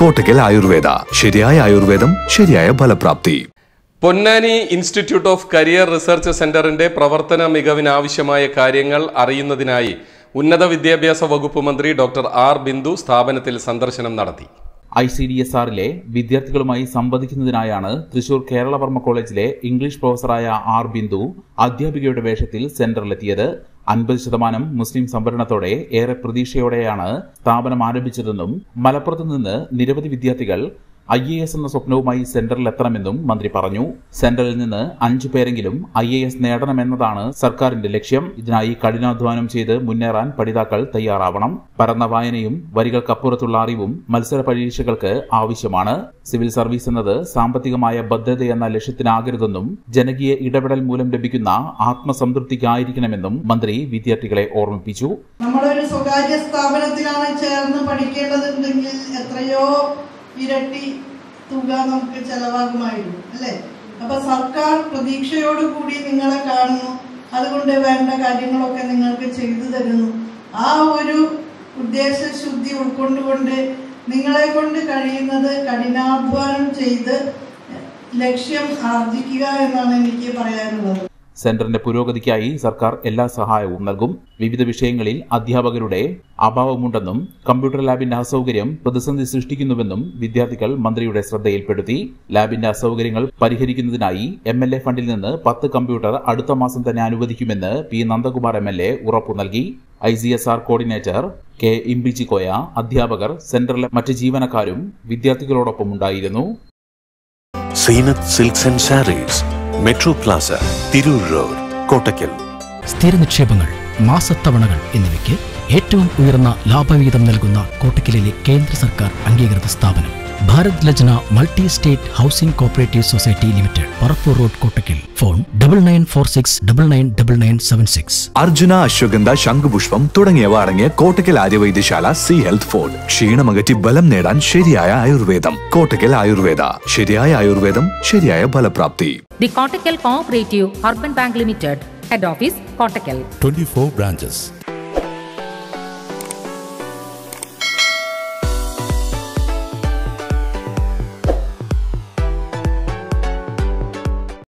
കോട്ടക്കൽ ആയുർവേദ. ശരിയായ ആയുർവേദം ശരിയായ ഫലപ്രാപ്തി. Ponnani institute of career research സെന്ററിന്റെ പ്രവർത്തന മികവിനാവശ്യമായ കാര്യങ്ങൾ അറിയുന്നതിനായി ഉന്നത വിദ്യാഭ്യാസ വകുപ്പ് മന്ത്രി ഡോക്ടർ ആർ ബിന്ദു സ്ഥാപനത്തിൽ സന്ദർശനം നടത്തി. ഐ സി ഡി എസ് ആറിലെ വിദ്യാർത്ഥികളുമായി സംവദിക്കുന്നതിനായാണ് തൃശൂർ കേരളവർമ്മ കോളേജിലെ ഇംഗ്ലീഷ് പ്രൊഫസറായ ആർ ബിന്ദു അധ്യാപികയുടെ വേഷത്തിൽ സെന്ററിലെത്തിയത്. അൻപത് ശതമാനം മുസ്ലിം സംവരണത്തോടെ ഏറെ പ്രതീക്ഷയോടെയാണ് സ്ഥാപനം ആരംഭിച്ചതെന്നും മലപ്പുറത്ത് നിന്ന് നിരവധി വിദ്യാർത്ഥികൾ ഐ എ എസ് എന്ന സ്വപ്നവുമായി സെന്ററിൽ എത്തണമെന്നും മന്ത്രി പറഞ്ഞു. സെന്ററിൽ നിന്ന് അഞ്ചു പേരെങ്കിലും ഐ എ എസ് നേടണമെന്നതാണ് സർക്കാരിന്റെ ലക്ഷ്യം. ഇതിനായി കഠിനാധ്വാനം ചെയ്ത് മുന്നേറാൻ പഠിതാക്കൾ തയ്യാറാവണം. പരന്ന വായനയും വരികൾക്കപ്പുറത്തുള്ള അറിവും മത്സര പരീക്ഷകൾക്ക് ആവശ്യമാണ്. സിവിൽ സർവീസ് എന്നത് സാമ്പത്തികമായ ബദ്ധതയെന്ന ലക്ഷ്യത്തിനാകരുതെന്നും ജനകീയ ഇടപെടൽ മൂലം ലഭിക്കുന്ന ആത്മസംതൃപ്തിക്കായിരിക്കണമെന്നും മന്ത്രി വിദ്യാർത്ഥികളെ ഓർമ്മിപ്പിച്ചു. നമ്മളൊരു സ്വകാര്യ സ്ഥാപനത്തിലാണ് ചേർന്ന് പഠിക്കേണ്ടതുണ്ടെങ്കിൽ എത്രയോ ഇരട്ടി തുക നമുക്ക് ചെലവാകുമായിരുന്നു അല്ലേ? അപ്പൊ സർക്കാർ പ്രതീക്ഷയോടുകൂടി നിങ്ങളെ കാണുന്നു. അതുകൊണ്ട് വേണ്ട കാര്യങ്ങളൊക്കെ നിങ്ങൾക്ക് ചെയ്തു തരുന്നു. ആ ഒരു ഉദ്ദേശശുദ്ധി ഉൾക്കൊണ്ടുകൊണ്ട് നിങ്ങളെ കൊണ്ട് കഴിയുന്നത് കഠിനാധ്വാനം ചെയ്ത് ലക്ഷ്യം ആർജിക്കുക എന്നാണ് എനിക്ക് പറയാനുള്ളത്. സെന്ററിന്റെ പുരോഗതിക്കായി സർക്കാർ എല്ലാ സഹായവും നൽകും. വിവിധ വിഷയങ്ങളിൽ അധ്യാപകരുടെ അഭാവമുണ്ടെന്നും കമ്പ്യൂട്ടർ ലാബിന്റെ അസൗകര്യം പ്രതിസന്ധി സൃഷ്ടിക്കുന്നുവെന്നും വിദ്യാർത്ഥികൾ മന്ത്രിയുടെ ശ്രദ്ധയിൽപ്പെടുത്തി. ലാബിന്റെ അസൗകര്യങ്ങൾ പരിഹരിക്കുന്നതിനായി എം എൽ എ ഫണ്ടിൽ നിന്ന് പത്ത് കമ്പ്യൂട്ടർ അടുത്ത മാസം തന്നെ അനുവദിക്കുമെന്ന് P Nandakumar M L A ഉറപ്പു നൽകി. I C S R coordinator K Imbichi Koya അധ്യാപകർ സെന്ററിലെ മറ്റ് ജീവനക്കാരും വിദ്യാർത്ഥികളോടൊപ്പം ഉണ്ടായിരുന്നു. Zeenath Metro Plaza Tirur road Kottakkal സ്ഥിര നിക്ഷേപങ്ങൾ മാസത്തവണകൾ എന്നിവയ്ക്ക് ഏറ്റവും ഉയർന്ന ലാഭവിഹിതം നൽകുന്ന കോട്ടക്കലിലെ കേന്ദ്ര സർക്കാർ അംഗീകൃത സ്ഥാപനം. Bharat Lajna multi state housing cooperative society limited Parappur road Kottakkal. Phone double nine four six double nine double nine seven six Arjuna ashwagandha ശംഖുപുഷ്പം തുടങ്ങിയവ അടങ്ങിയ Kottakkal Aryavaidyasala C health food ക്ഷീണമകറ്റി ബലം നേടാൻ ശരിയായ ആയുർവേദം. കോട്ടക്കൽ ആയുർവേദ. ശരിയായ ആയുർവേദം ശരിയായ ഫലപ്രാപ്തി. The Kottakkal Cooperative Urban Bank Limited, Head Office, twenty 24 branches.